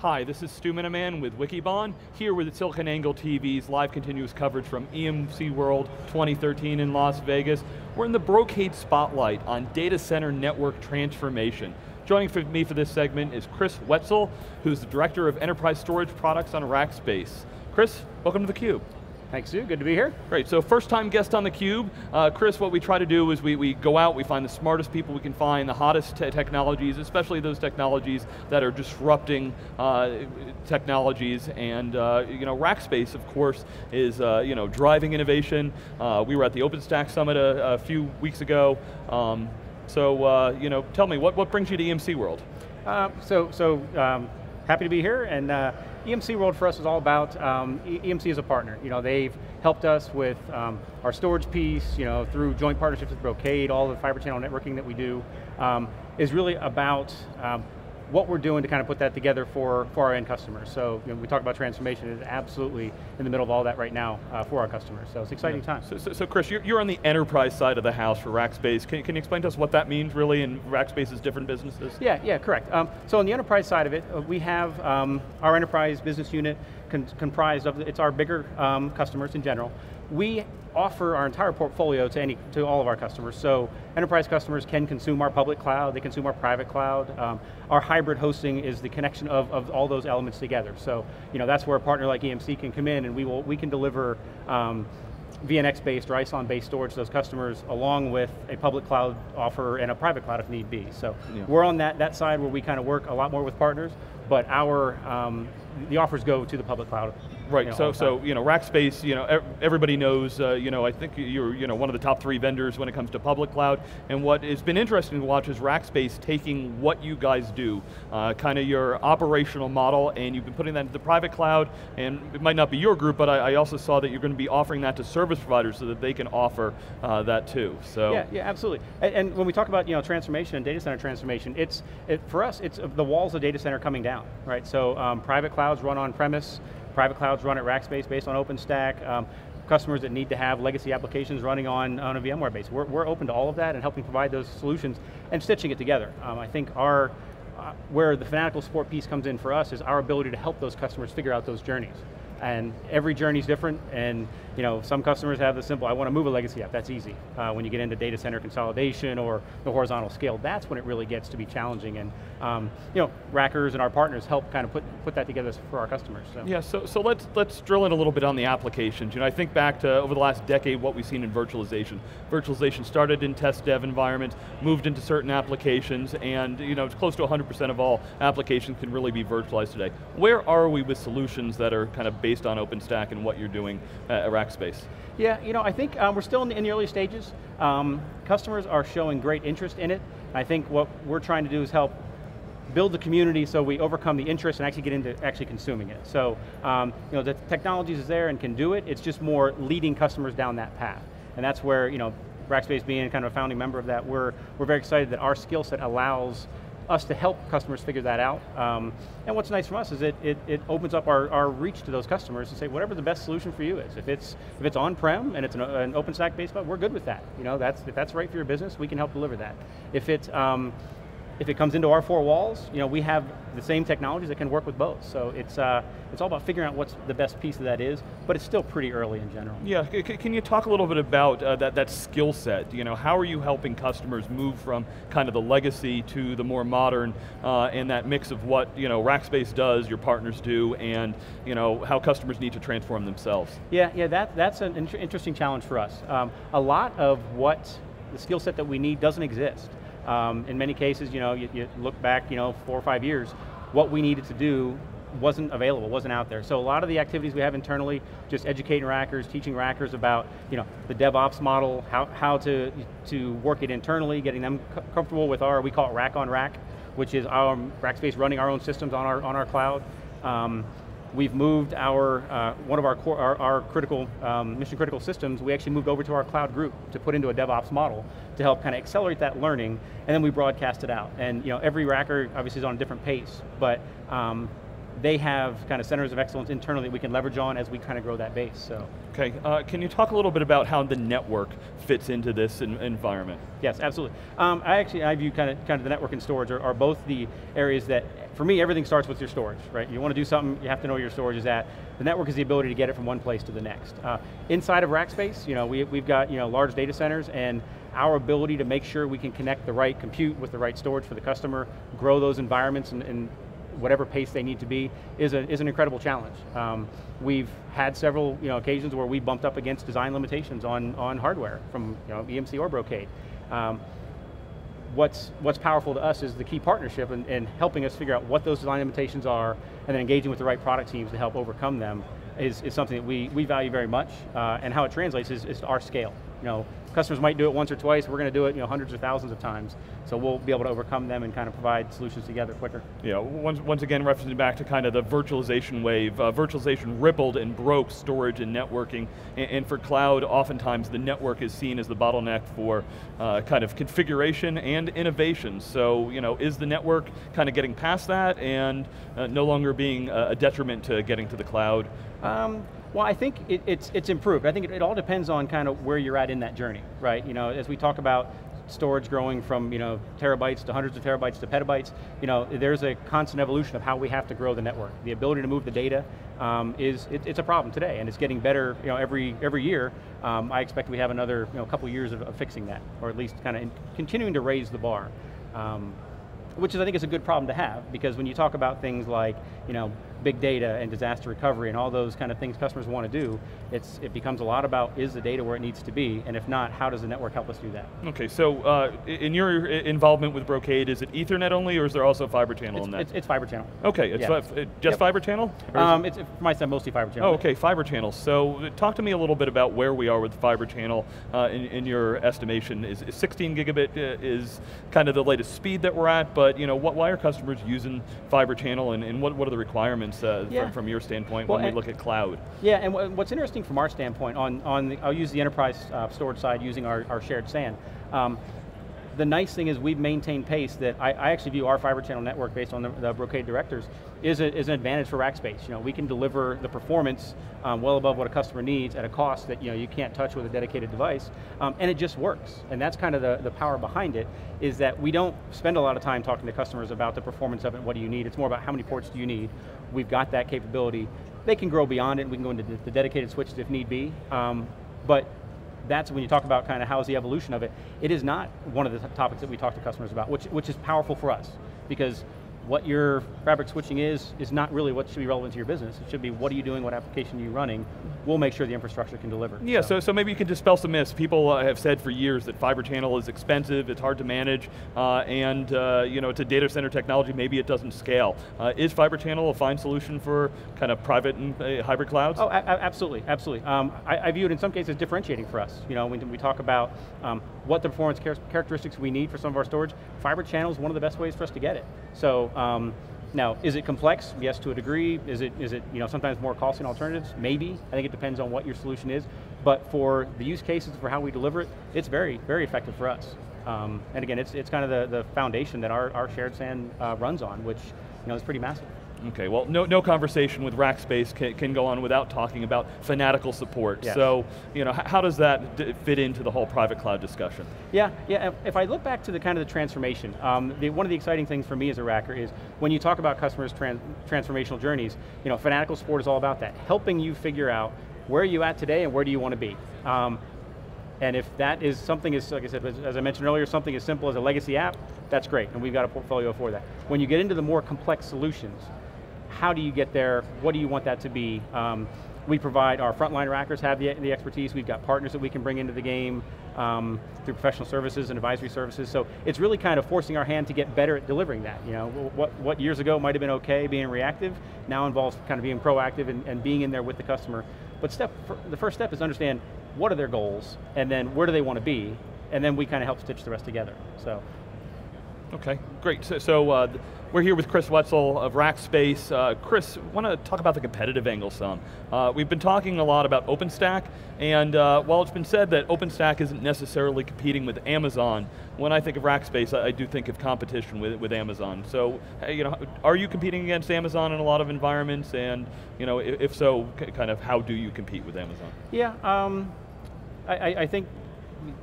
Hi, this is Stu Miniman with Wikibon, here with SiliconANGLE TV's live continuous coverage from EMC World 2013 in Las Vegas. We're in the Brocade Spotlight on data center network transformation. Joining for me for this segment is Chris Wetzel, who's the Director of Enterprise Storage Products on Rackspace. Chris, welcome to theCUBE. Thanks, Stu, good to be here. Great, so first time guest on theCUBE. Uh, Chris, what we try to do is we, we go out, we find the smartest people we can find, the hottest te technologies, especially those technologies that are disrupting uh, technologies, and uh, you know, Rackspace, of course, is uh, you know, driving innovation. Uh, we were at the OpenStack Summit a, a few weeks ago. Um, so, uh, you know, tell me, what, what brings you to EMC World? so, so um, happy to be here, and EMC World for us is all about, um, EMC is a partner. You know, they've helped us with um, our storage piece, you know, through joint partnerships with Brocade, all the fiber channel networking that we do, um, is really about um, what we're doing to kind of put that together for, for our end customers. So you know, we talk about transformation, it's absolutely in the middle of all that right now uh, for our customers. So it's exciting yeah. time. So, so, so, Chris, you're, you're on the enterprise side of the house for Rackspace. Can, can you explain to us what that means really in Rackspace's different businesses? Yeah, yeah, correct. Um, so on the enterprise side of it, uh, we have um, our enterprise business unit comprised of, it's our bigger um, customers in general. We offer our entire portfolio to, any, to all of our customers. So enterprise customers can consume our public cloud, they consume our private cloud. Um, our hybrid hosting is the connection of, of all those elements together. So you know, that's where a partner like EMC can come in and we, will, we can deliver um, VNX-based or Isilon-based storage to those customers along with a public cloud offer and a private cloud if need be. So yeah. we're on that, that side where we kind of work a lot more with partners, but our, um, the offers go to the public cloud Right, you know, so, so you know, Rackspace, you know, everybody knows, uh, you know, I think you're you know, one of the top three vendors when it comes to public cloud, and what has been interesting to watch is Rackspace taking what you guys do, uh, kind of your operational model, and you've been putting that into the private cloud, and it might not be your group, but I, I also saw that you're going to be offering that to service providers so that they can offer uh, that too, so. Yeah, yeah, absolutely. And, and, when we talk about you know, transformation and data center transformation, it's, it, for us, it's the walls of data center coming down, right? So um, private clouds run on premise, private clouds run at Rackspace based on OpenStack, um, customers that need to have legacy applications running on, on a VMware base. We're, we're open to all of that and helping provide those solutions and stitching it together. Um, I think our, uh, where the fanatical support piece comes in for us is our ability to help those customers figure out those journeys and every journey is different, and you know, some customers have the simple, I want to move a legacy app, that's easy. Uh, when you get into data center consolidation or the horizontal scale, that's when it really gets to be challenging, and um, you know, Rackers and our partners help kind of put, put that together for our customers. So. Yeah, so, so let's, let's drill in a little bit on the applications. You know, I think back to over the last decade what we've seen in virtualization. Virtualization started in test dev environments, moved into certain applications, and you know, it's close to 100% of all applications can really be virtualized today. Where are we with solutions that are kind of based on OpenStack and what you're doing at Rackspace? Yeah, you know, I think um, we're still in the, in the, early stages. Um, customers are showing great interest in it. I think what we're trying to do is help build the community so we overcome the interest and actually get into actually consuming it. So, um, you know, the technology is there and can do it, it's just more leading customers down that path. And that's where, you know, Rackspace being kind of a founding member of that, we're, we're very excited that our skill set allows us to help customers figure that out. Um, and what's nice from us is it, it, it opens up our, our reach to those customers to say whatever the best solution for you is. If it's, if it's on-prem and it's an, an OpenStack based cloud, we're good with that. You know, that's, if that's right for your business, we can help deliver that. If it, um, if it comes into our four walls, you know, we have the same technologies that can work with both. So it's, uh, it's all about figuring out what's the best piece of that is, but it's still pretty early in general. Yeah, can you talk a little bit about uh, that, that skill set? You know, how are you helping customers move from kind of the legacy to the more modern uh, and that mix of what you know, Rackspace does, your partners do, and you know, how customers need to transform themselves? Yeah, yeah, that, that's an interesting challenge for us. Um, a lot of what the skill set that we need doesn't exist. Um, in many cases, you know, you, you, look back, you know, four or five years, what we needed to do wasn't available, wasn't out there. So a lot of the activities we have internally, just educating rackers, teaching rackers about, you know, the DevOps model, how, how to, to work it internally, getting them comfortable with our, we call it rack on rack, which is our Rackspace running our own systems on our, on our cloud. Um, We've moved our, uh, one of our, core, our, our critical, um, mission critical systems, we actually moved over to our cloud group to put into a DevOps model to help kind of accelerate that learning, and then we broadcast it out. And you know, every racker obviously is on a different pace, but um, they have kind of centers of excellence internally that we can leverage on as we kind of grow that base, so. Okay, uh, can you talk a little bit about how the network fits into this in environment? Yes, absolutely. Um, I actually, I view kind of, kind of the network and storage are, are both the areas that, for me, everything starts with your storage, right? You want to do something, you have to know where your storage is at. The network is the ability to get it from one place to the next. Uh, inside of Rackspace, you know, we, we've got you know, large data centers and our ability to make sure we can connect the right compute with the right storage for the customer, grow those environments and, and whatever pace they need to be is, a, is an incredible challenge. Um, we've had several you know, occasions where we bumped up against design limitations on, on hardware from you know, EMC or Brocade. Um, what's, what's powerful to us is the key partnership and, and helping us figure out what those design limitations are and then engaging with the right product teams to help overcome them is, is something that we, we value very much uh, and how it translates is, is our scale. You know, customers might do it once or twice, we're going to do it you know, hundreds or thousands of times. So we'll be able to overcome them and kind of provide solutions together quicker. Yeah, once, once again, referencing back to kind of the virtualization wave, uh, virtualization rippled and broke storage and networking, and, and, for cloud, oftentimes the network is seen as the bottleneck for uh, kind of configuration and innovation. So, you know, is the network kind of getting past that and uh, no longer being a, a detriment to getting to the cloud? Um, well, I think it, it's, it's improved. I think it, it all depends on kind of where you're at in that journey, right? You know, as we talk about storage growing from you know terabytes to hundreds of terabytes to petabytes. You know, there's a constant evolution of how we have to grow the network. The ability to move the data um, is it, it's a problem today, and it's getting better. You know, every every year. Um, I expect we have another you know couple years of, of, fixing that, or at least kind of continuing to raise the bar. Um, which is I think is a good problem to have because when you talk about things like you know big data and disaster recovery and all those kind of things customers want to do, it's, it becomes a lot about is the data where it needs to be, and if not, how does the network help us do that? Okay, so uh, in your involvement with Brocade, is it Ethernet only, or is there also fiber channel it's, in that? It's, it's, fiber channel. Okay, it's yeah. just yep. fiber channel? Um, it's, for myself, mostly fiber channel. Oh, okay, fiber channel. So talk to me a little bit about where we are with fiber channel uh, in, in, your estimation. Is, is 16 gigabit uh, is kind of the latest speed that we're at, but you know, what, why are customers using fiber channel, and, and what, what are the requirements uh, yeah. from, from, your standpoint well, when we look at cloud? Yeah, and what's interesting from our standpoint, on, on the, I'll use the enterprise uh, storage side using our, our shared SAN. Um, the nice thing is we've maintained pace that I, I actually view our fiber channel network based on the, the Brocade directors is, a, is an advantage for Rackspace. You know, we can deliver the performance um, well above what a customer needs at a cost that you, know, you can't touch with a dedicated device, um, and it just works. And that's kind of the, the power behind it, is that we don't spend a lot of time talking to customers about the performance of it, what do you need, it's more about how many ports do you need. We've got that capability. They can grow beyond it, we can go into the dedicated switches if need be, um, but that's when you talk about kind of how's the evolution of it, it is not one of the topics that we talk to customers about, which, which is powerful for us, because what your fabric switching is, is not really what should be relevant to your business. It should be what are you doing, what application are you running. We'll make sure the infrastructure can deliver. Yeah, so, so, so maybe you can dispel some myths. People uh, have said for years that fiber channel is expensive, it's hard to manage, uh, and uh, you know, it's a data center technology, maybe it doesn't scale. Uh, is fiber channel a fine solution for kind of private and uh, hybrid clouds? Oh, absolutely, absolutely. Um, I, I, view it in some cases differentiating for us. You know, when we talk about um, what the performance char characteristics we need for some of our storage, fiber channel is one of the best ways for us to get it. So, um, now, is it complex? Yes, to a degree. Is it, is it you know, sometimes more costly than alternatives? Maybe. I think it depends on what your solution is. But for the use cases, for how we deliver it, it's very, very effective for us. Um, and again, it's, it's kind of the, the foundation that our, our shared SAN uh, runs on, which you know, is pretty massive. Okay, well, no, no conversation with Rackspace can, can go on without talking about fanatical support. Yes. So, you know, how does that fit into the whole private cloud discussion? Yeah, yeah. If I look back to the kind of the transformation, um, the, one of the exciting things for me as a racker is when you talk about customers' trans, transformational journeys, you know, fanatical support is all about that, helping you figure out where are you at today and where do you want to be. Um, and if that is something as, like I said, as I mentioned earlier, something as simple as a legacy app, that's great, and we've got a portfolio for that. When you get into the more complex solutions, how do you get there, what do you want that to be? Um, we provide, our frontline rackers have the, the expertise, we've got partners that we can bring into the game um, through professional services and advisory services, so it's really kind of forcing our hand to get better at delivering that. You know, what, what years ago might have been okay being reactive, now involves kind of being proactive and, and being in there with the customer. But step, the first step is understand what are their goals, and then where do they want to be, and then we kind of help stitch the rest together, so. Okay, great. So, so uh, We're here with Chris Wetzel of Rackspace. Uh, Chris, want to talk about the competitive angle some. Uh, we've been talking a lot about OpenStack, and uh, while it's been said that OpenStack isn't necessarily competing with Amazon, when I think of Rackspace, I, I do think of competition with, with Amazon. So, you know, are you competing against Amazon in a lot of environments, and you know, if, if so, kind of how do you compete with Amazon? Yeah, um, I, I think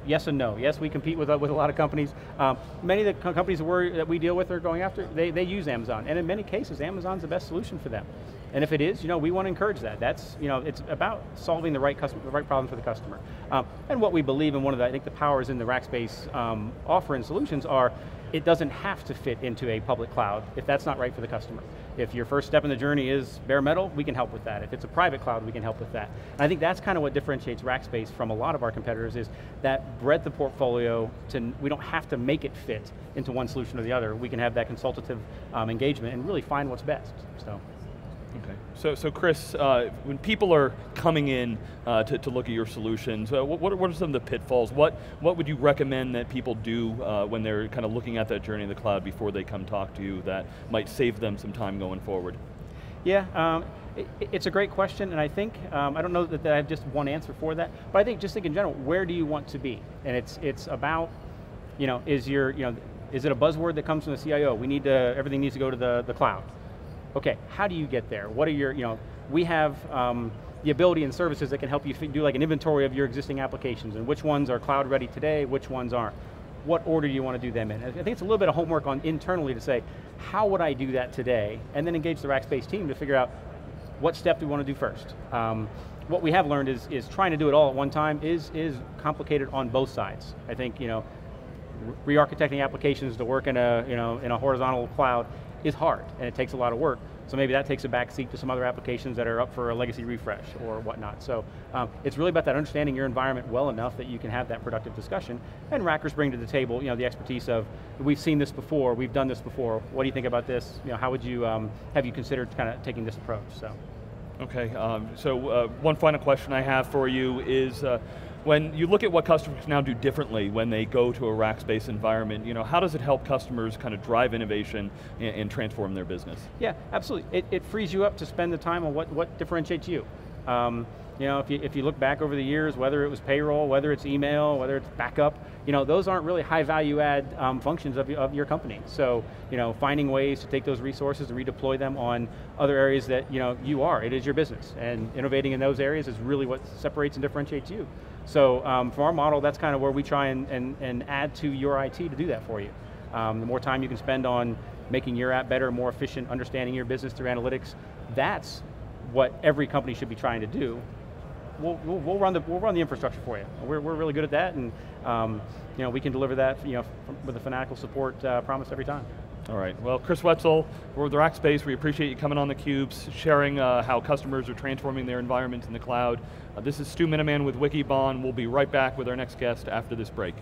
yes and no. Yes, we compete with, uh, with a lot of companies. Um, many of the co companies that we deal with are going after, they, they use Amazon. And in many cases, Amazon's the best solution for them. And if it is, you know, we want to encourage that. That's, you know, it's about solving the right customer, the right problem for the customer. Um, and what we believe in one of the, I think the powers in the Rackspace um, offering solutions are it doesn't have to fit into a public cloud if that's not right for the customer. If your first step in the journey is bare metal, we can help with that. If it's a private cloud, we can help with that. And I think that's kind of what differentiates Rackspace from a lot of our competitors is that breadth of portfolio, to, we don't have to make it fit into one solution or the other. We can have that consultative um, engagement and really find what's best, so. Okay, so, so Chris, uh, when people are coming in uh, to, to look at your solutions, uh, what, what are some of the pitfalls? What, what would you recommend that people do uh, when they're kind of looking at that journey in the cloud before they come talk to you that might save them some time going forward? Yeah, um, it, it's a great question, and I think, um, I don't know that, that I have just one answer for that, but I think just think in general, where do you want to be? And it's, it's about, you know, is your, you know, is it a buzzword that comes from the CIO? We need to, everything needs to go to the, the cloud okay, how do you get there? What are your, you know, we have um, the ability and services that can help you do like an inventory of your existing applications and which ones are cloud ready today, which ones aren't. What order do you want to do them in? I think it's a little bit of homework on internally to say, how would I do that today? And then engage the Rackspace team to figure out what step do we want to do first. Um, what we have learned is, is trying to do it all at one time is, is complicated on both sides. I think, you know, re-architecting applications to work in a, you know, in a horizontal cloud is hard and it takes a lot of work. So maybe that takes a back seat to some other applications that are up for a legacy refresh or whatnot. So um, it's really about that understanding your environment well enough that you can have that productive discussion. And Rackers bring to the table you know, the expertise of, we've seen this before, we've done this before, what do you think about this? You know, how would you, um, have you considered kind of taking this approach, so. Okay, um, so uh, one final question I have for you is, uh, when you look at what customers now do differently when they go to a Rackspace environment, you know, how does it help customers kind of drive innovation and, and transform their business? Yeah, absolutely. It, it, frees you up to spend the time on what, what differentiates you. Um, you know, if you, if you look back over the years, whether it was payroll, whether it's email, whether it's backup, you know, those aren't really high value add um, functions of, of your company. So, you know, finding ways to take those resources and redeploy them on other areas that, you know, you are, it is your business. And innovating in those areas is really what separates and differentiates you. So um, from our model, that's kind of where we try and, and, and add to your IT to do that for you. Um, the more time you can spend on making your app better, more efficient, understanding your business through analytics, that's what every company should be trying to do we'll, we'll, we'll, run the, we'll run the infrastructure for you. We're, we're really good at that, and um, you know, we can deliver that you know, with a fanatical support uh, promise every time. All right, well, Chris Wetzel, we're with the Rackspace. We appreciate you coming on theCUBE, sharing uh, how customers are transforming their environments in the cloud. Uh, this is Stu Miniman with Wikibon. We'll be right back with our next guest after this break.